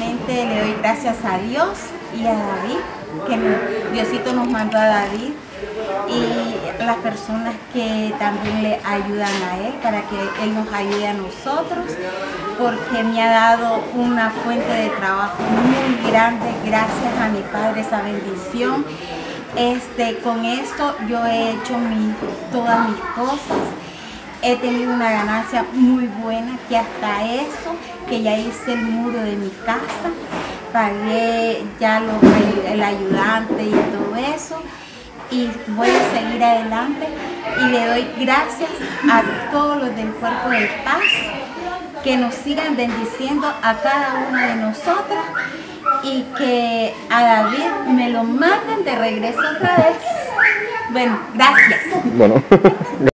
le doy gracias a Dios y a David, que Diosito nos mandó a David y las personas que también le ayudan a él para que él nos ayude a nosotros porque me ha dado una fuente de trabajo muy grande. Gracias a mi padre esa bendición. Este con esto yo he hecho mi, todas mis cosas he tenido una ganancia muy buena que hasta eso que ya hice el muro de mi casa pagué ya lo, el ayudante y todo eso y voy a seguir adelante y le doy gracias a todos los del cuerpo de paz que nos sigan bendiciendo a cada una de nosotras y que a David me lo manden de regreso otra vez. Bueno, gracias. Bueno.